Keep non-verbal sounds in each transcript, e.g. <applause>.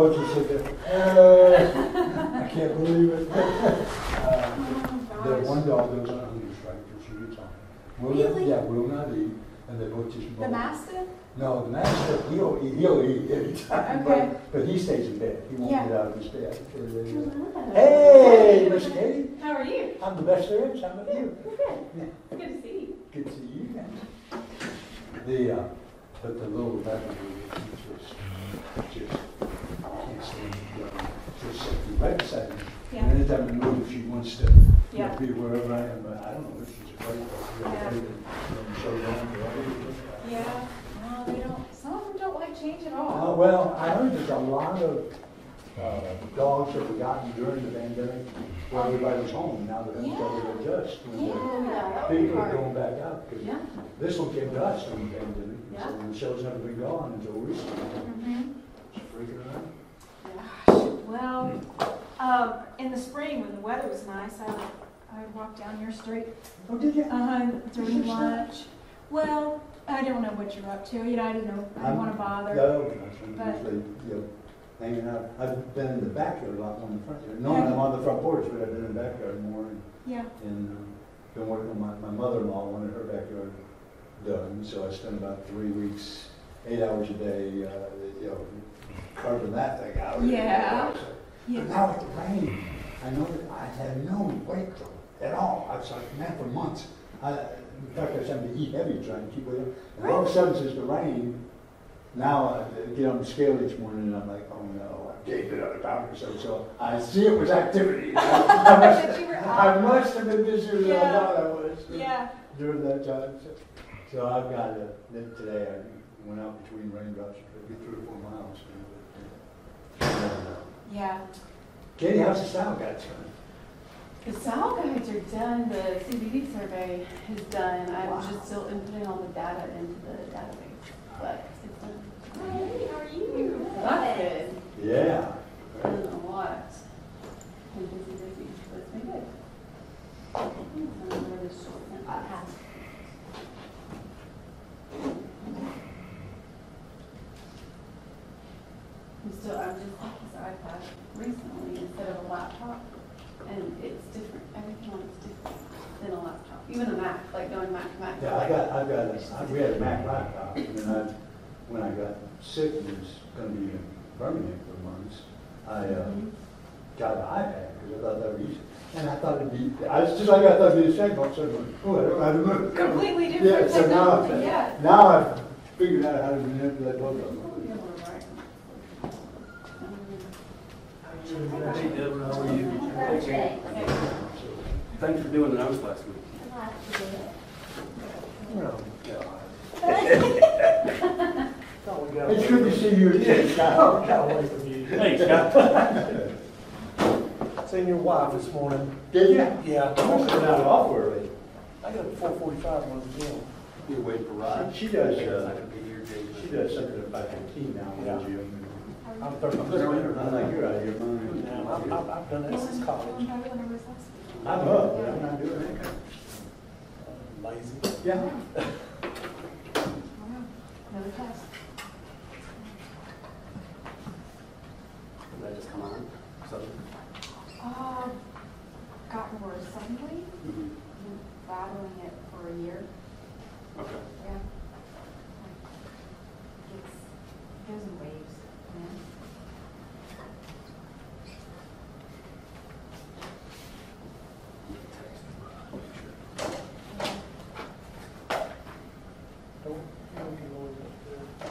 boats and sit there, uh, I can't believe it. <laughs> Uh, The one dog goes on a hunger strike till she gets home. Will not- Really? Yeah, will not eat, and they both just. The mastiff? No, the master, he'll eat, he'll eat <laughs> anytime, Okay. but, but he stays in bed. He won't Yeah. get out of his bed. Hey, Hey, Miss Katie, How are you? I'm the best there is, how about you? Good. Good to see you. Good to see you guys. The, uh, but the little Labrador, she just, just can't stand it. uh, Just sitting right. Yeah. And anytime I move, she wants to, you know, Yeah. be wherever I am, but I don't know if she's afraid of it. Yeah. Afraid of, so long. Yeah, no, they don't, some of them don't like change at Uh, all. well, I heard there's a lot of, uh, dogs that were gotten during the pandemic, where everybody was home, now they're having to adjust. when Yeah, that would be People are going back out, because Yeah. this one came to us during the pandemic, Yeah. so the show's never been gone until recently. Mhm. It's freaking around. Well, um, in the spring, when the weather was nice, I would, I would walk down your street, Oh, did you? uh, during lunch. Well, I don't know what you're up to, you know, I didn't know, I didn't wanna bother. No, I'm usually, you know, hanging out. I've been in the backyard a lot more than the front yard. Normally I'm on the front porch, but I've been in the backyard more and, Yeah, and, um, been working on my, my mother-in-law wanted her backyard done, so I spent about three weeks, eight hours a day, uh, you know, carving that thing out. Yeah. But now with the rain, I know that I had no weight at all. I was like, man, for months. I, in fact, I was having to eat heavy trying to keep weight up. And all of a sudden, since the rain, now I get on the scale each morning and I'm like, oh no, I gained another pound or so. So I see it was activity. <laughs> I, must, I must have been busier than I Yeah. thought I was yeah, during that time. So, so I've got to, today I went out between raindrops, maybe three or four miles. you know, but, uh, yeah. Katie, how's the style guides going? The style guides are done, the CBD survey is done. I'm Wow. just still inputting all the data into the database, but it's done. Hey, how are you? That's good. Yeah. Done a lot. Been busy, busy, but it's been good. Hmm, I'm really short. Uh-huh. I'm still, I'm just got this iPad recently instead of a laptop, and it's different, everything on it's different than a laptop, even a Mac, like going Mac to Mac. Yeah, I got, I've got, a- I- we had a Mac laptop, and then I, when I got sick and was gonna be in Birmingham for months, I, uh, got an iPad, because I thought that would be easy. And I thought it'd be, I was just like, I thought it'd be the same, but so, I'm like, oh, I don't know how to move. Completely different Yeah, so now, technology, yeah. now I've figured out how to manipulate both of them. Oh, yeah, we're. Hey Deborah, how are you? Okay. Thanks for doing the notes last week. <laughs> It's good to see you again, Kyle. Got away from you. Thanks, Scott. <laughs> Seen your wife this morning. Did you? Yeah. I must have been out off early. I got up at four forty-five when I was in. You wait for Rod. She does, uh, not gonna be here, Jay. She does something about fifteen now in Yeah. the gym. I'm thirty. I'm like, you're out of your mind. Now, I've, I've, I've done that since college. I'm up, but I'm not doing that. Lazy. Yeah. <laughs> <laughs> Another test. Just come on? So, Uh, gotten worse suddenly, mhm. been battling it for a year, okay. yeah. It's, it goes in waves, man. Don't, don't get always up there.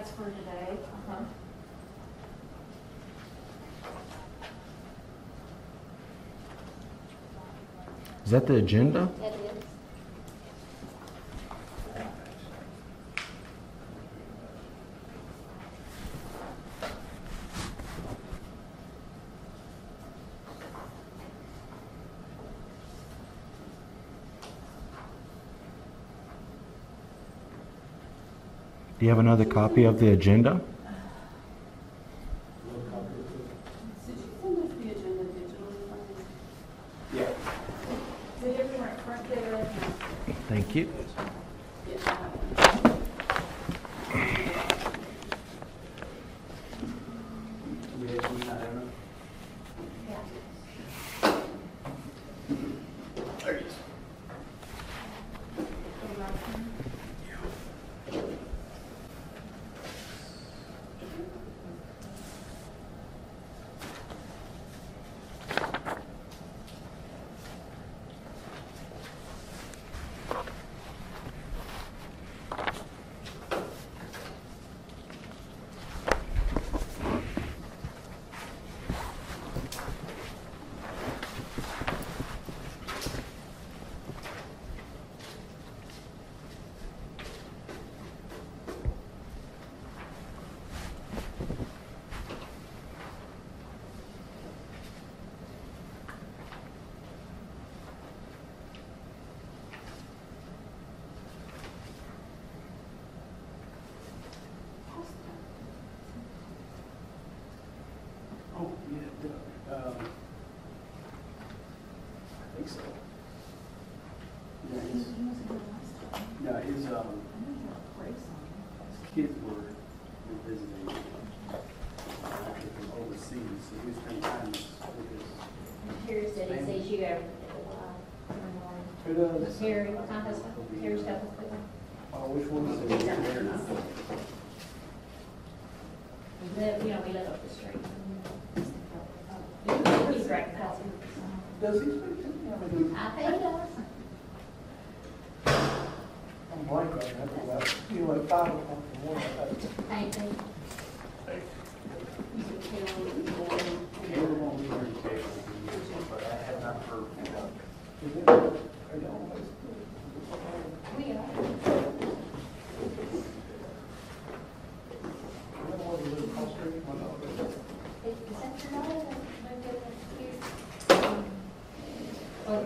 That's for today. Uh-huh. Is that the agenda? Do you have another copy of the agenda? Did you send us the agenda digitally? Brian? Yeah. Is it different front there right now? Thank you. Yes, I have one. We have, we not, Aaron? There it is. Oh, yeah, Doug. Um, I think so. Yeah, his, no, his, um, his kids were, were visiting, uh, actually from overseas, so he was spending time with his. Terry said he sees you every, uh, Who does? Terry, my husband, Terry's got the, Oh, which one is it? got there now. We live, you know, we live up the street. He's right now. Does he speak to me? I mean, I think he does. I'm blank right now, because I, you know, at five o'clock in the morning, I Ain't he? They were on the orientation, but I have not heard from them. Is it, are y'all on Facebook? We are. You know where we live across the street? Well, no, but- Is that your daughter that moved in here? Well,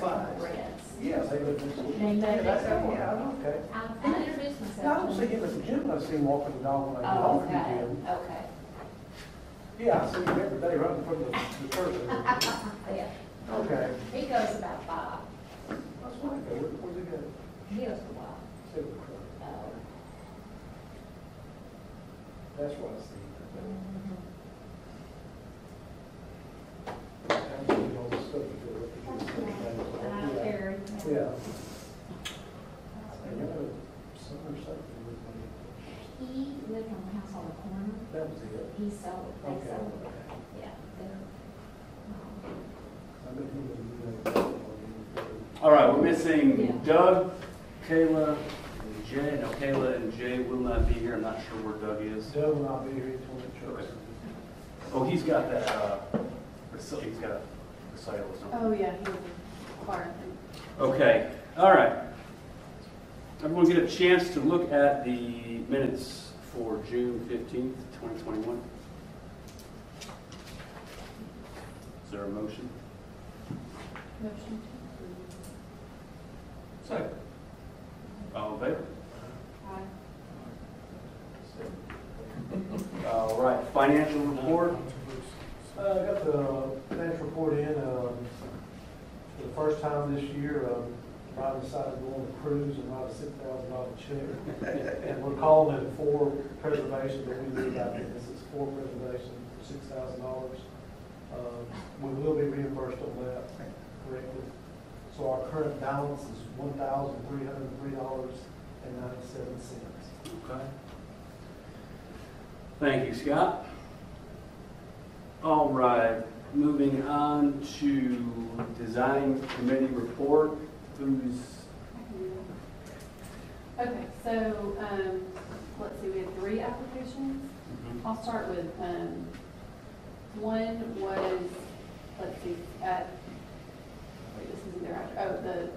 we It live is fine. Reds. Yeah, they live next door. They live Yeah, that's- door. Yeah, okay. I I introduced. No, I don't see him at the gym, I see him walking the dog when I get Oh, home from the okay, gym. okay. Yeah, I see him every day running from the, the church. <laughs> Yeah, Okay. he goes about five. That's fine, okay, where, where's he go? He goes a while. Silver Oh. That's what I see. I'm getting all this stuff to do with it. And I carry. Yeah. And you had a son or something with me. He lived on the house on the corner. That was it. He sold, they Okay. sold, yeah, they're, um, I bet he was, uh, All right, we're missing Yeah. Doug, Kayla, and Jay. No, Kayla and Jay will not be here. I'm not sure where Doug is. Doug will not be here until the church. Okay. Oh, he's got that, uh, reci- he's got a recital or something. Oh, yeah, he was a choir, I. Okay, all right. Everyone get a chance to look at the minutes for June fifteenth, twenty twenty-one? Is there a motion? Motion. Second. All in favor? Aye. All right, financial report. Uh, I got the financial report in, um, for the first time this year, um, Ryan decided to go on a cruise and write a six check. And we're calling it for preservation, but we leave out this, it's for preservation for six thousand dollars. Um, we will be reimbursed on that correctly. So our current balance is one thousand three hundred and three dollars and ninety-seven cents. Okay. Thank you, Scott. All right, moving on to design committee report. Who's, Okay, so, um, let's see, we had three applications. I'll start with, um, one was, let's see, at, wait, this isn't their address, oh, the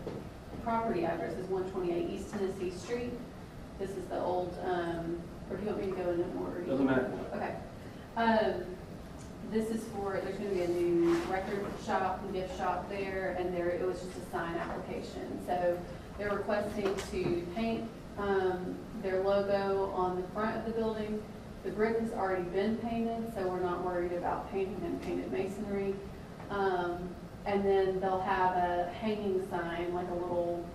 property address is one twenty-eight East Tennessee Street. This is the old, um, or do you want me to go in order? Doesn't matter. Okay. Um, this is for, there's gonna be a new record shop and gift shop there, and there, it was just a sign application. So they're requesting to paint, um, their logo on the front of the building. The brick has already been painted, so we're not worried about painting and painted masonry. Um, and then they'll have a hanging sign, like a little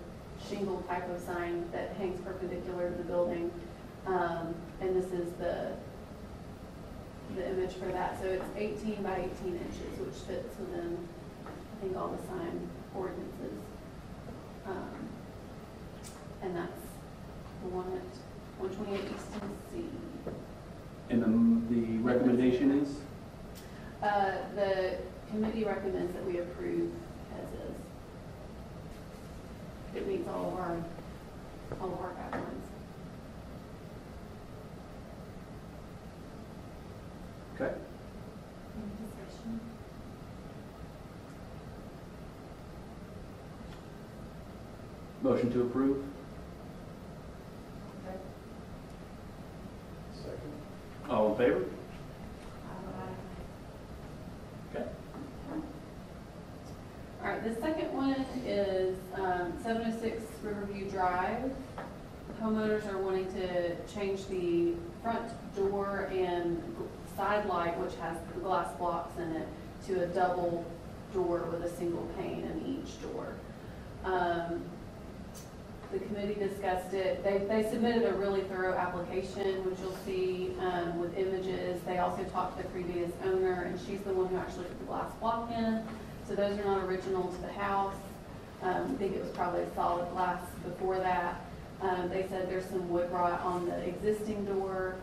shingle type of sign that hangs perpendicular to the building. Um, and this is the, the image for that. So it's eighteen by eighteen inches, which fits within, I think, all the sign ordinances. Um, And that's the one at one twenty-eight East Tennessee. And the, the recommendation is? Uh, the committee recommends that we approve as is. It meets all of our, all of our guidelines. Okay. Any discussion? Motion to approve? Second. All in favor? Okay. All right, the second one is um, 706 Riverview Drive. Homeowners are wanting to change the front door and side light, which has the glass blocks in it, to a double door with a single pane in each door. Um, The committee discussed it. They, they submitted a really thorough application, which you'll see um, with images. They also talked to the previous owner, and she's the one who actually put the glass block in. So those are not original to the house. Um, I think it was probably a solid glass before that. Um, they said there's some wood rot on the existing door.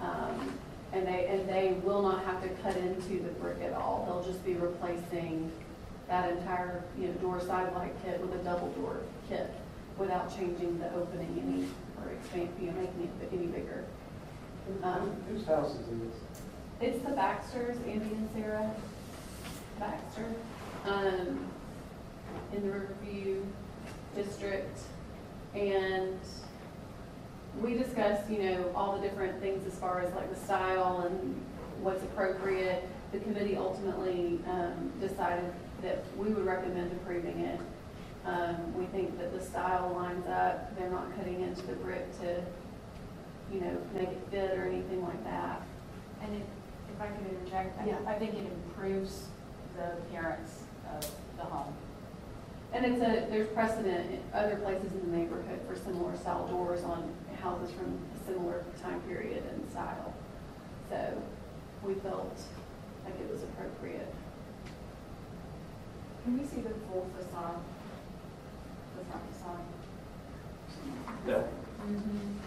Um, and they, and they will not have to cut into the brick at all. They'll just be replacing that entire, you know, door side light kit with a double door kit without changing the opening any, or expand, you know, making it any bigger. Um, Whose house is this? It's the Baxters, Andy and Sarah Baxter, um, in the Riverview District. And we discussed, you know, all the different things as far as like the style and what's appropriate. The committee ultimately, um, decided that we would recommend approving it. Um, we think that the style lines up, they're not cutting into the brick to, you know, make it fit or anything like that. And if, if I could interject, Yeah. I, I think it improves the appearance of the home. And it's a, there's precedent in other places in the neighborhood for similar style doors on houses from a similar time period and style. So we felt like it was appropriate. Can we see the full facade? The front facade? Yeah. Mm-hmm.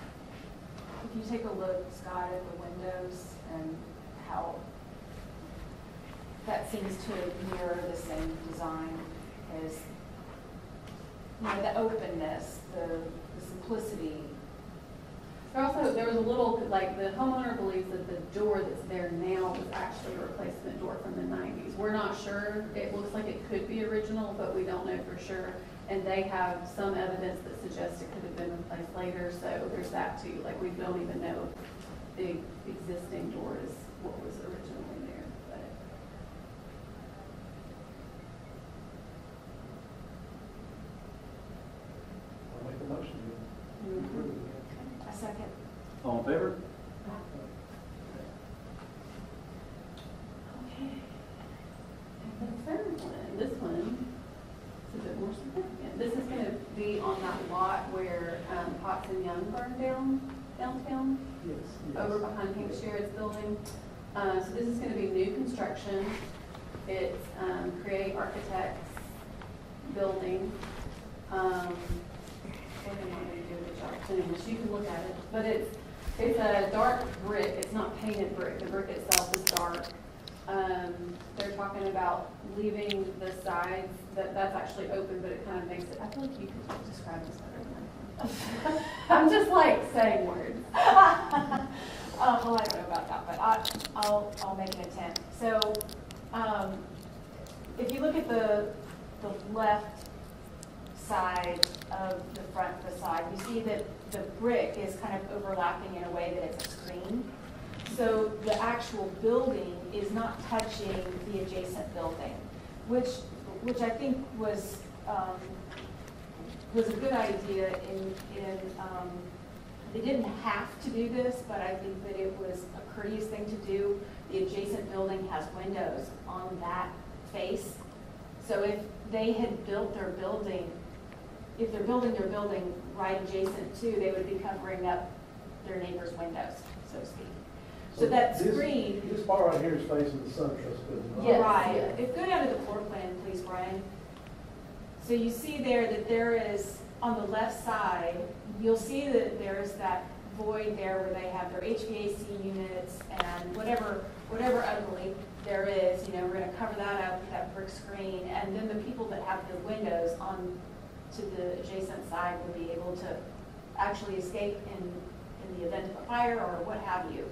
If you take a look, Scott, at the windows and how that seems to mirror the same design as, you know, the openness, the the simplicity. There also, there was a little, like, the homeowner believes that the door that's there now was actually a replacement door from the nineties. We're not sure, it looks like it could be original, but we don't know for sure. And they have some evidence that suggests it could have been replaced later, so there's that too. Like, we don't even know if the existing door is what was originally there, but. I'll make a motion to approve it. A second. All in favor? Okay. And the third one, this one is a bit more significant. This is gonna be on that lot where, um, Potts and Young burned down downtown, Yes. over behind Hank Sherritt's building. Uh, so this is gonna be new construction. It's, um, Create Architects building. Um, what do they want me to do with the job? Anyways, you can look at it, but it's, it's a dark brick, it's not painted brick, the brick itself is dark. Um, they're talking about leaving the sides, that, that's actually open, but it kind of makes it, I feel like you could describe this better than I. <laughs> I'm just like saying words. <laughs> Um, well, I, don't know about that, but I'll, I'll make an attempt. So, um, if you look at the, the left side of the front facade, you see that the brick is kind of overlapping in a way that it's a screen. So the actual building is not touching the adjacent building, which, which I think was, um, was a good idea in, in, um, they didn't have to do this, but I think that it was a courteous thing to do. The adjacent building has windows on that face. So if they had built their building, if they're building their building right adjacent to, they would be covering up their neighbor's windows, so to speak. So that this- screen, This part right here is facing the SunTrust building. right? Yes, right, yes. if, go down to the floor plan, please, Brian. So you see there that there is, on the left side, you'll see that there's that void there where they have their HVAC units and whatever, whatever ugly there is, you know, we're gonna cover that up with that brick screen. And then the people that have the windows on to the adjacent side will be able to actually escape in, in the event of a fire or what have you.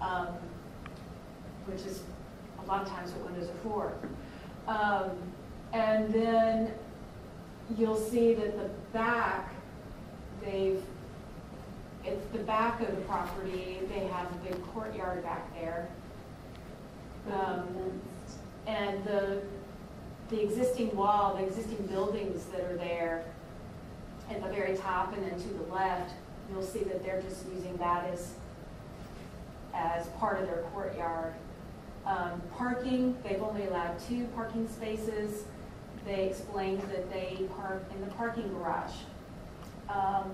Um, which is a lot of times what windows are for. Um, and then you'll see that the back, they've, it's the back of the property, they have a big courtyard back there. Um, and the, the existing wall, the existing buildings that are there at the very top and then to the left, you'll see that they're just using that as, as part of their courtyard. Um, Parking, they've only allowed two parking spaces. They explained that they park in the parking garage. Um,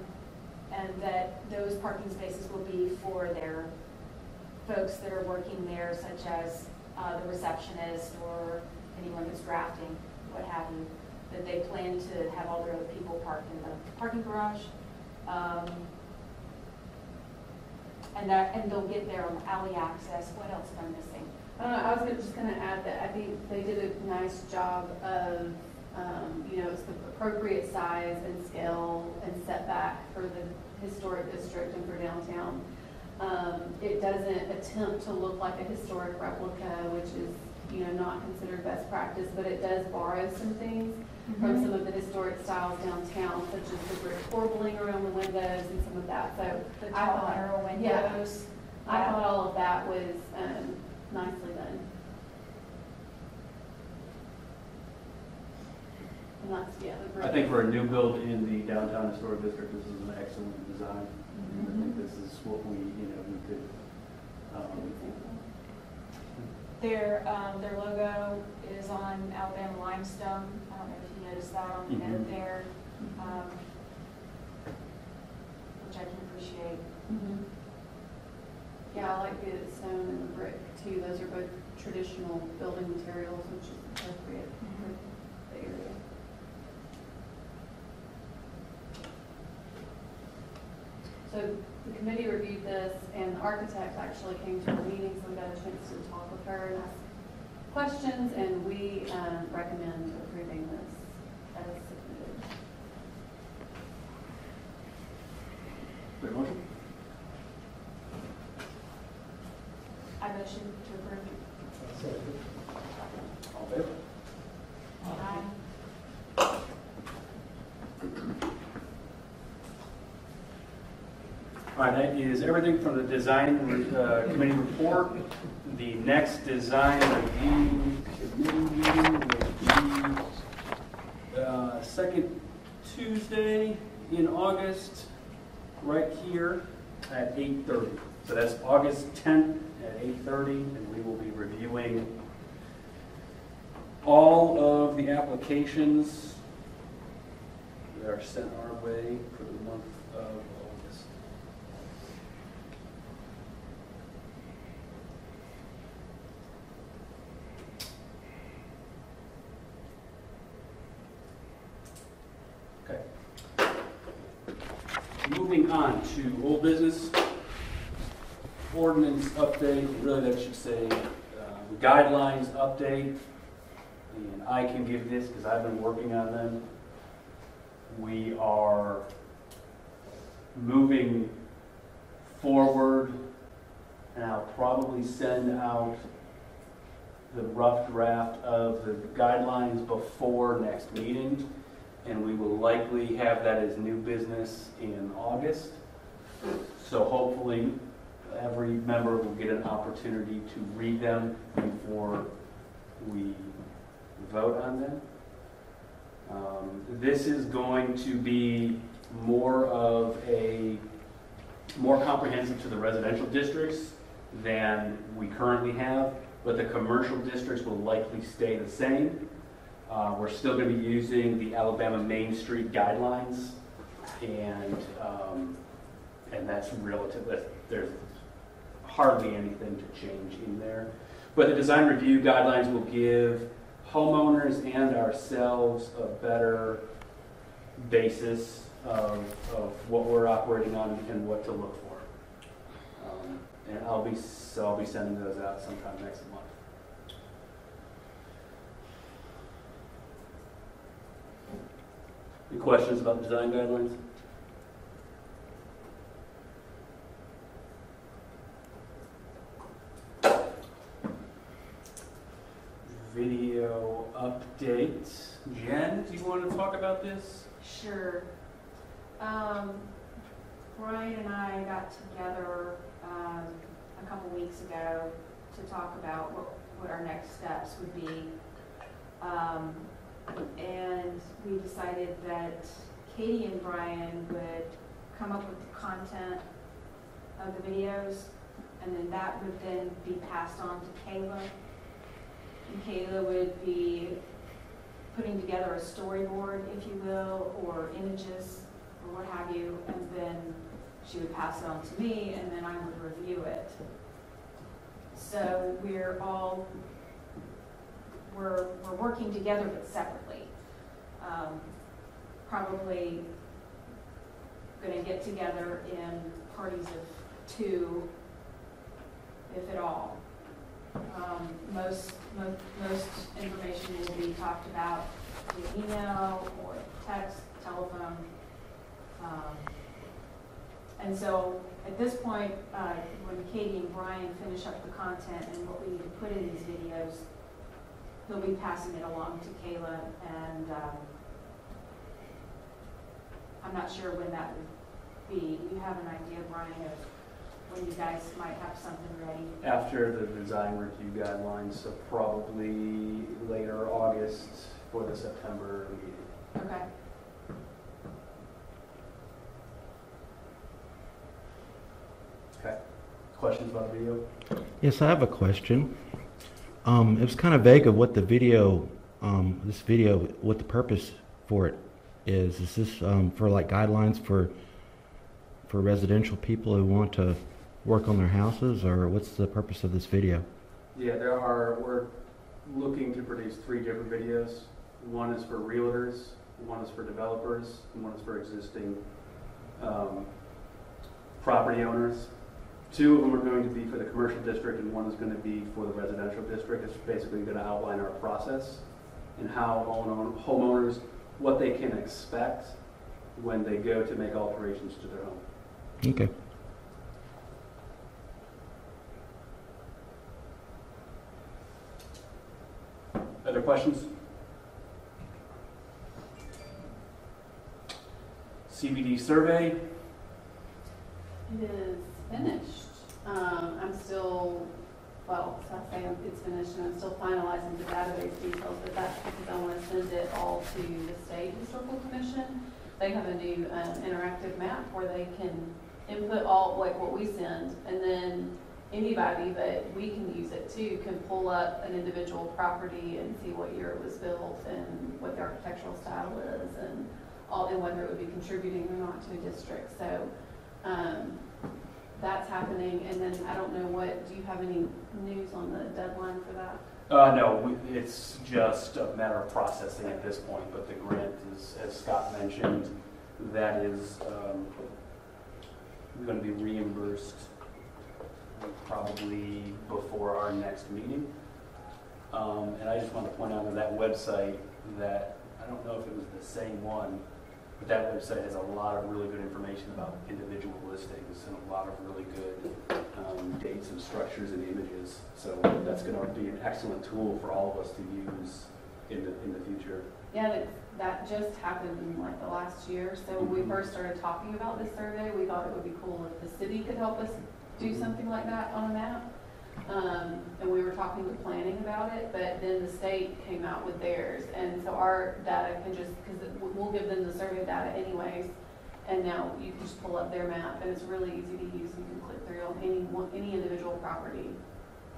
And that those parking spaces will be for their folks that are working there, such as uh, the receptionist or anyone that's drafting, what have you. That they plan to have all their other people park in the parking garage. Um, And that, and they'll get on alley access. What else am I missing? I know, I was gonna- just gonna add that I think they did a nice job of, um, you know, it's the appropriate size and scale and setback for the historic district and for downtown. Um, it doesn't attempt to look like a historic replica, which is, you know, not considered best practice, but it does borrow some things from some of the historic styles downtown, such as the brick corbelling around the windows and some of that, so. The I tall thought- narrow yeah. windows. I thought all of that was, um, nicely done. And that's, yeah, the. I think for a new build in the downtown historic district, this is an excellent design. And I think this is what we, you know, we could, um, Their, um, their logo is on Alabama limestone. I don't know if you noticed that on the note Mhm. there, um, which I can appreciate. Mhm. Yeah, I like the stone and the brick too. Those are both traditional building materials, which is appropriate for the area. So the committee reviewed this and the architect actually came to our meeting, so we got a chance to talk with her and ask questions, and we um, recommend approving this as submitted. Wait, motion? I motion to approve. All in favor? Aye. Right, that is everything from the design uh, committee report. The next design review committee meeting will be uh, second Tuesday in August, right here at 8:30. So that's August 10th at 8:30, and we will be reviewing all of the applications that are sent our way for the month of August. Okay. Moving on to old business, ordinance update, really that should say uh, guidelines update. And I can give this because I've been working on them. We are moving forward and I'll probably send out the rough draft of the guidelines before next meeting, and we will likely have that as new business in August. So hopefully, every member will get an opportunity to read them before we vote on them. Um, This is going to be more of a, more comprehensive to the residential districts than we currently have, but the commercial districts will likely stay the same. Uh, We're still going to be using the Alabama Main Street guidelines, and, um, and that's relative, there's hardly anything to change in there. But the design review guidelines will give homeowners and ourselves a better basis of, of what we're operating on and what to look for. Um, And I'll be, so I'll be sending those out sometime next month. Any questions about design guidelines? Video update. Jen, do you want to talk about this? Sure. Um, Brian and I got together, um, a couple weeks ago to talk about what, what our next steps would be. Um, and we decided that Katie and Brian would come up with the content of the videos, and then that would then be passed on to Kayla. And Kayla would be putting together a storyboard, if you will, or images, or what have you, and then she would pass it on to me, and then I would review it. So we're all, we're, we're working together but separately. Um, Probably gonna get together in parties of two, if at all. Um, Most, mo- most information will be talked about via email or text, telephone. Um, And so at this point, uh, when Katie and Brian finish up the content and what we need to put in these videos, they'll be passing it along to Kayla and um, I'm not sure when that would be. You have an idea, Brian, of when you guys might have something ready? After the design review guidelines, so probably later August for the September meeting. Okay. Okay. Questions about the video? Yes, I have a question. Um, it was kind of vague of what the video, um, this video, what the purpose for it is. Is this um, for like guidelines for for residential people who want to work on their houses, or what's the purpose of this video? Yeah, there are, we're looking to produce three different videos. One is for realtors, one is for developers, and one is for existing um, property owners. Two of them are going to be for the commercial district, and one is going to be for the residential district. It's basically going to outline our process and how homeowners, what they can expect when they go to make alterations to their home. Okay. Other questions? CBD survey, It is finished. Um, I'm still, well, so I say it's finished and I'm still finalizing the database details, but that's because I want to send it all to the state historical commission. They have a new, um, interactive map where they can input all, like what we send, and then anybody that we can use it to can pull up an individual property and see what year it was built and what the architectural style is and all, and whether it would be contributing or not to a district. So, um, that's happening, and then I don't know what, do you have any news on the deadline for that? Uh, no, we- it's just a matter of processing at this point, but the grant is, as Scott mentioned, that is, um, gonna be reimbursed probably before our next meeting. Um, and I just want to point out on that website that, I don't know if it was the same one, but that website has a lot of really good information about individual listings and a lot of really good, um, dates and structures and images. So that's going to be an excellent tool for all of us to use in the, in the future. Yeah, and it's, that just happened in like the last year, so when we Mhm. first started talking about this survey, we thought it would be cool if the city could help us do something like that on a map. Um, and we were talking with planning about it, but then the state came out with theirs, and so our data can just, because we'll give them the survey data anyways, and now you can just pull up their map, and it's really easy to use, you can click through on any one, any individual property,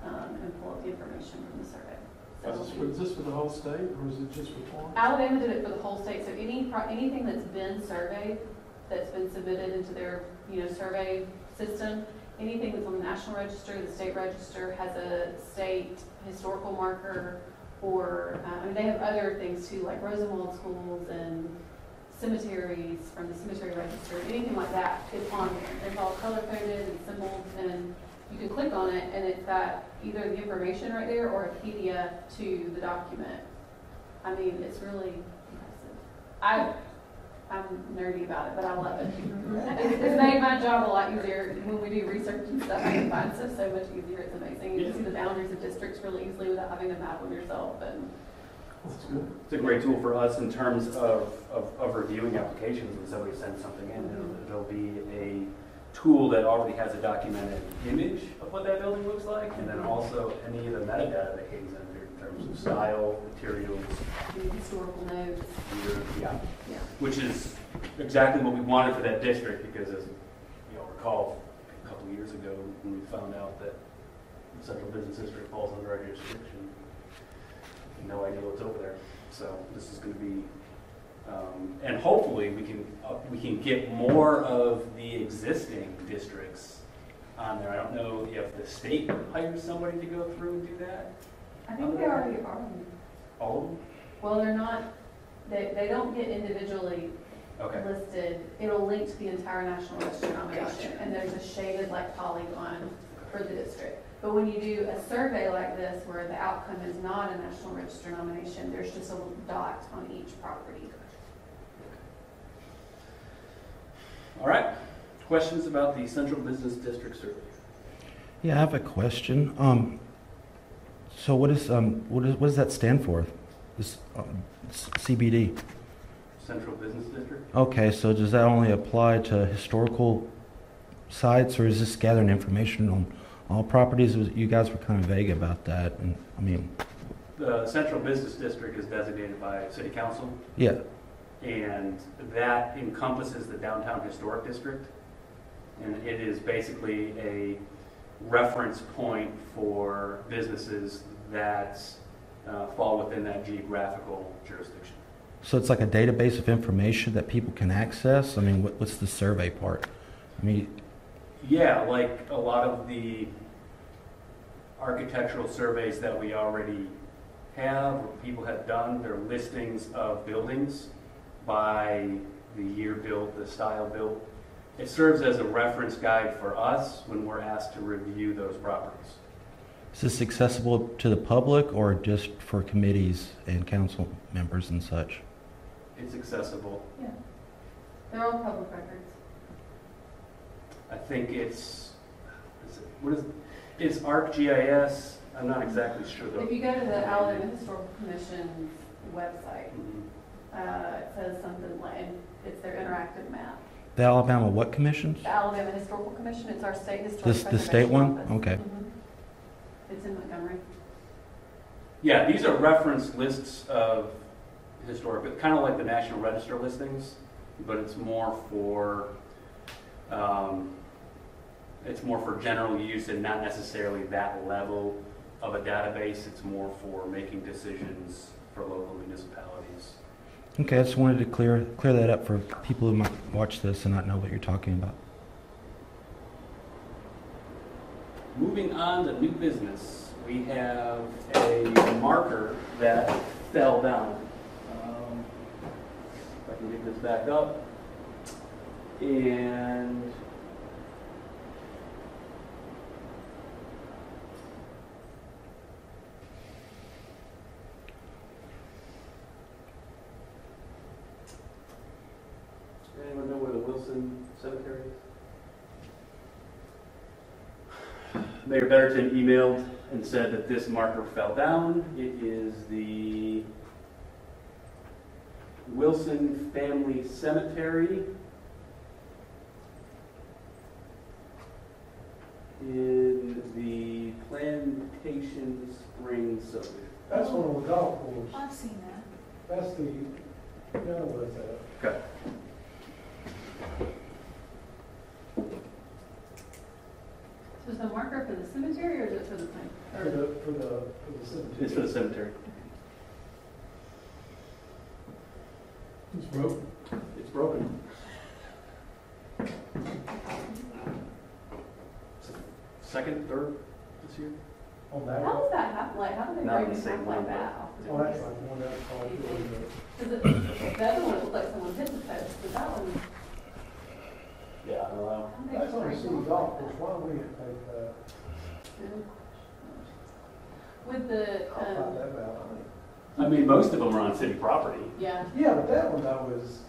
um, and pull up the information from the survey. So Is this for- Is this for the whole state, or is it just for Florence? Alabama did it for the whole state, so any, anything that's been surveyed, that's been submitted into their, you know, survey system, anything that's on the national register, the state register has a state historical marker, or, uh, I mean, they have other things too, like Rosenwald schools and cemeteries from the cemetery register, anything like that is on there. It's all color coded and symbols, and you can click on it, and it's got either the information right there or a PDF to the document. I mean, it's really impressive. I, I'm nerdy about it, but I love it. Mm-hmm. It's it's made my job a lot easier when we do research and stuff. I can find stuff so much easier. It's amazing. You can see the boundaries of districts really easily without having to map them yourself, and It's a great tool for us in terms of, of, of reviewing applications when somebody sends something in. It'll, mm-hmm. it'll be a tool that already has a documented image of what that building looks like, and then mm-hmm. also any of the metadata that hangs in terms of style, materials, historical notes. yeah. Yeah. Which is exactly what we wanted for that district, because as you all recall, a couple of years ago, when we found out that the Central Business District falls under our jurisdiction, no idea what's over there. So this is going to be, um, and hopefully, we can, uh, we can get more of the existing districts on there. I don't know if the state hires somebody to go through and do that, I think they already are. all of them? Well, they're not, they, they don't get individually Okay. listed. It'll link to the entire national register nomination, Gotcha. and there's a shaded like polygon for the district. But when you do a survey like this, where the outcome is not a national register nomination, there's just a dot on each property. All right. Questions about the Central Business District survey? Yeah, I have a question. Um, so what is um, what is what does that stand for? This um, s- CBD. Central Business District? Okay, so does that only apply to historical sites, or is this gathering information on all properties? You guys were kind of vague about that, and I mean, The Central Business District is designated by City Council, yeah. and that encompasses the Downtown Historic District. And it is basically a reference point for businesses that uh, fall within that geographical jurisdiction. So it's like a database of information that people can access. I mean, what, what's the survey part? I mean, Yeah, like a lot of the architectural surveys that we already have, or people have done, they're listings of buildings by the year built, the style built. It serves as a reference guide for us when we're asked to review those properties. Is this accessible to the public or just for committees and council members and such? It's accessible. Yeah. They're all public records. I think it's, is it- what is, it's ArcGIS, I'm not exactly sure though. If you go to the Alabama Historical Commission's website, Mhm. uh, it says something like, it's their interactive map. The Alabama what commissions? The Alabama Historical Commission, it's our state historic This- the state preservation one? office. Okay. Mhm. It's in Montgomery. Yeah, these are reference lists of historic, kind of like the National Register listings, but it's more for, um, it's more for general use and not necessarily that level of a database. It's more for making decisions for local municipalities. Okay, I just wanted to clear clear that up for people who might watch this and not know what you're talking about. Moving on to new business, we have a marker that fell down. Um, If I can get this back up. And anyone know where the Wilson Cemetery is? Mayor Betterton emailed and said that this marker fell down. It is the Wilson Family Cemetery in the Plantation Springs subdivision. That's one on the golf course. I've seen that. That's the, yeah, what's that? Okay. So is the marker for the cemetery or is it for the plant? For the, for the, for the cemetery. It's for the cemetery. It's broken. It's broken. Second, third this year? On that How one? does that happen? Like, how do they Not break the it same up one, like that? Oh, that's right, the one that's called, Because it, the other one looked like someone hit the post, but that one, Yeah, I don't know. how did they that's on the break city off golf course, why don't we take that, that? With the, I'll find um, that out. I mean, most of them are on city property. yeah, Yeah, but that one though is,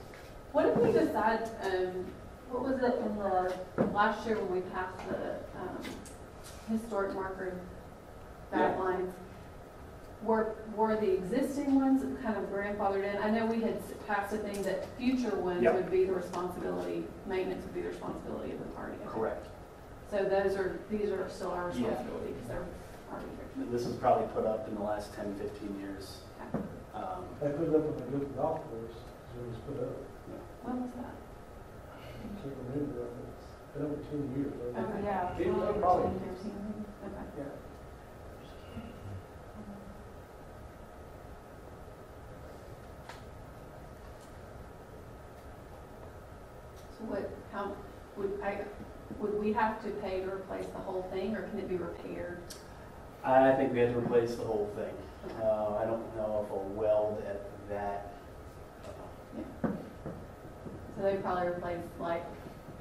what if we decide, um, what was it in the, last year when we passed the, um, historic marker Yeah. guidelines? Were, were the existing ones kind of grandfathered in? I know we had passed a thing that future ones Yeah. would be the responsibility, maintenance would be the responsibility of the party. Correct. So those are, these are still our Yeah. responsibility because they're already there. This was probably put up in the last 10, 15 years. Um, they put it up on the good golf course, so it was put up, When was that? I can't remember, it's been over ten years. I think. Okay. Yeah. It was probably- 10, 15, Okay. Yeah. So what, how, would I, would we have to pay to replace the whole thing, or can it be repaired? I think we have to replace the whole thing. Uh, I don't know if a weld at that. Yeah. So they probably replace like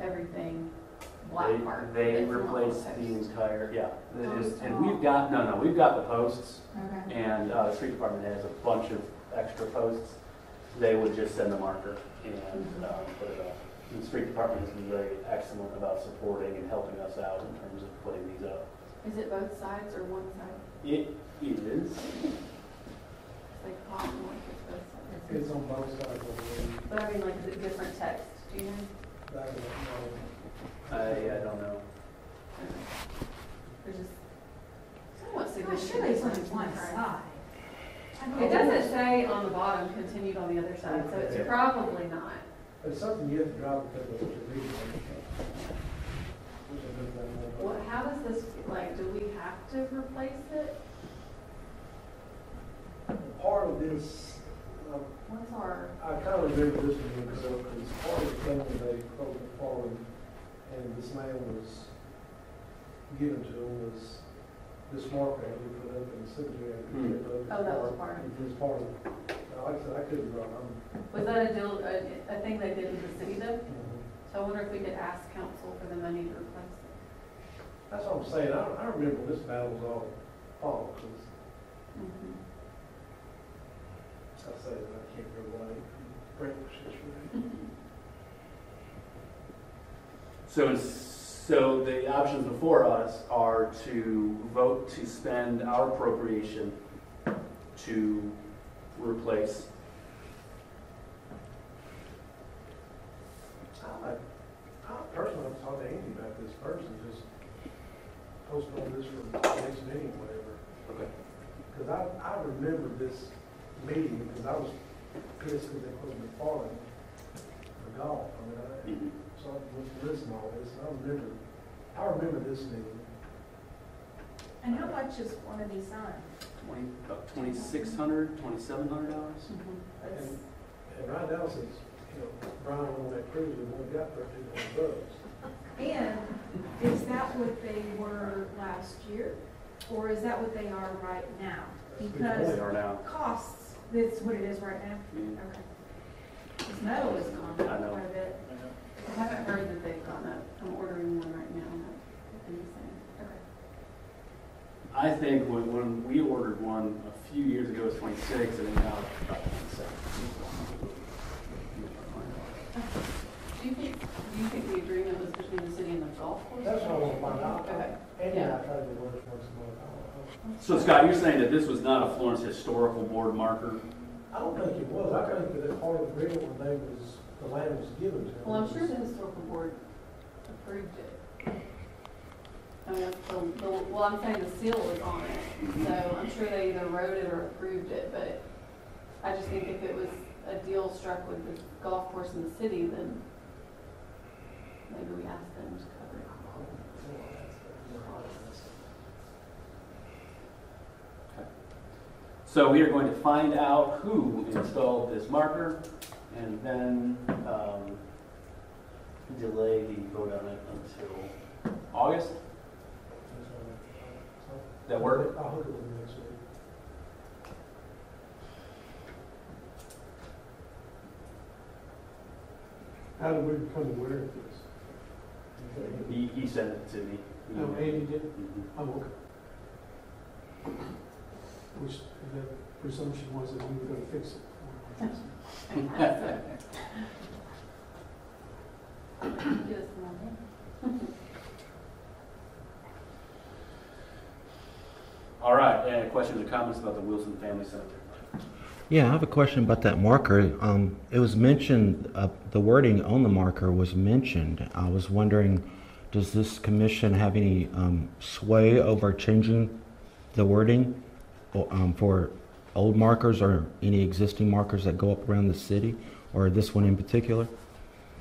everything, black They- part. They that's not replaced post. the entire, yeah. It Oh, is- And we've got, no, no, we've got the posts Okay. and uh, the street department has a bunch of extra posts. They would just send the marker and um, put it up. And the street department has been very excellent about supporting and helping us out in terms of putting these up. Is it both sides or one side? It is, <laughs> It's like hot and like it's both sides. It's on both sides of the road. But I mean, like, is it different text, do you know? That is, uh, I, I don't know. There's just somewhat Well, significant. surely it's only one side. It doesn't say on the bottom, continued on the other side, so it's probably not. It's something you have to drive because of what you're reading. Which I don't know. What, how does this, like, do we have to replace it? Part of this, uh, What's our, I kind of agree with this one because part of the thing when they broke the farm and this man was given to him was this marker that we put up in the cemetery. Hmm. Oh, that was part of it. It was part of it. I said, I could be wrong. Was that a deal, a, a thing they did with the city though? Mhm. So I wonder if we could ask council for the money to replace it. That's what I'm saying. I, I remember this battle was all fought, because Mhm. I say that I can't remember why. Frank was just right. So, so the options before us are to vote to spend our appropriation to replace. I, I personally, I've talked to Andy about this person, just postpone this for the next meeting, whatever. Okay. Because I, I remember this meeting, because I was pissed because they put me falling for golf. I mean, I, Mhm. so I was listening to all this, I remember, I remember this meeting. And how much is one of these on? Twenty, about twenty-six hundred, twenty-seven hundred dollars? That's- And, and right now, since, you know, Brian on that cruise, we only got thirteen hundred bucks. And is that what they were last year? Or is that what they are right now? That's Because They are now. costs, that's what it is right now? Mhm. Okay. This metal is gone I up know. quite a bit. I haven't heard that they've gone up. I'm ordering one right now. I'm just saying. Okay. I think when, when we ordered one a few years ago, it was twenty-six, and then now it's about twenty-seven. Do you think, do you think the agreement was between the city and the golf course? That's what I want to find out. Okay. Andy and I tried to So Scott, you're saying that this was not a Florence Historical Board marker? I don't think it was, I think that it's part of the agreement when they was, the land was given to them. Well, I'm sure the historical board approved it. The, the, well, I'm saying the seal was on it, so I'm sure they either wrote it or approved it, but I just think if it was a deal struck with the golf course in the city, then maybe we ask them to cover it. So we are going to find out who installed this marker and then um, delay the vote on it until August? That work? I'll hook it with you next week. How did we become aware of this? He, he sent it to me. Oh, Andy did? Mhm. I'm okay. Which, the presumption was that we were gonna fix it. Get us some idea. All right, any questions or comments about the Wilson Family Cemetery? Yeah, I have a question about that marker. Um, it was mentioned, uh, the wording on the marker was mentioned. I was wondering, does this commission have any um, sway over changing the wording or, um, for old markers or any existing markers that go up around the city, or this one in particular?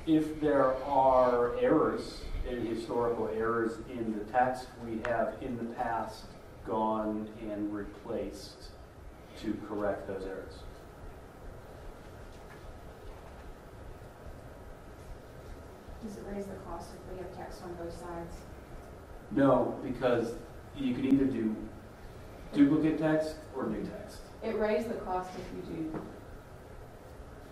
If there are errors, any historical errors in the text, we have in the past gone and replaced to correct those errors. Does it raise the cost if we have text on both sides? No, because you can either do duplicate text or new text. It raised the cost if you do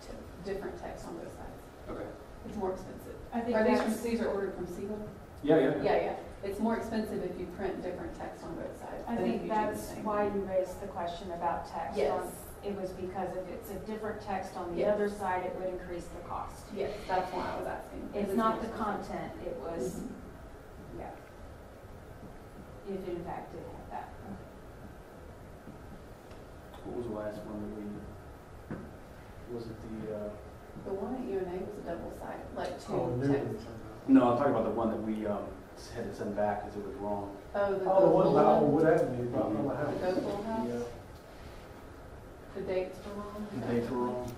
t- different text on both sides. Okay. It's more expensive. I think Are these from, these are ordered from Siegel? Yeah, yeah. Yeah, yeah. It's more expensive if you print different text on both sides. I think you do the that's why you raised the question about text. Yes. on- It was because if it's a different text on the Yes. other side, it would increase the cost. Yes, that's why I was asking. It's not the content, it was, Mhm. yeah. If it in fact did have that. What was the last one that we, was it the, uh, The one at UNA was a double side, like Oh, two new text. no, I'm talking about the one that we, um, had to send back because it was wrong. Oh, the Oh, the one about Gopal, Wood Avenue, about on the the house. Gopal house, Yeah. the dates were wrong. The dates were wrong.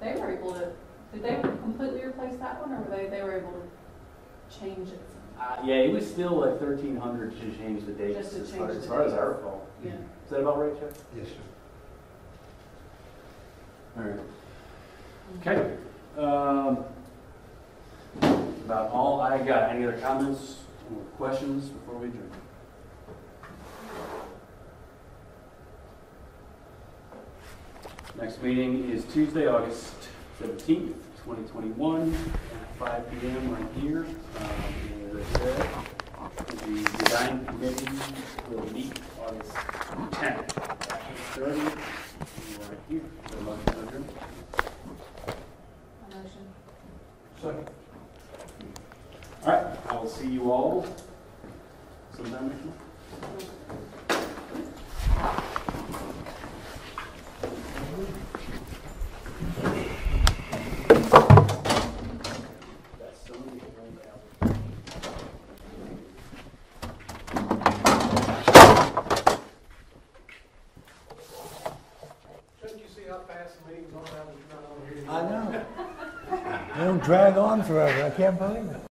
They were able to, did they completely replace that one, or were they, they were able to change it? Uh, yeah, it was still like thirteen hundred to change the dates Just to as far, change as the far as I dates. recall. Yeah. Is that about right, Jeff? Yes, sir. All right. Okay. Um, about all I got. Any other comments or questions before we adjourn? Next meeting is Tuesday, August seventeenth, twenty twenty-one, at five P M right here. Um, as I said, the design committee will meet August tenth, at eight thirty, right here. So, motion to adjourn. A motion. Second. All right, I will see you all sometime next month. That's so many old albums. Shouldn't you see how fast the meeting's on now that you're not on here? I know. They don't drag on forever, I can't believe it.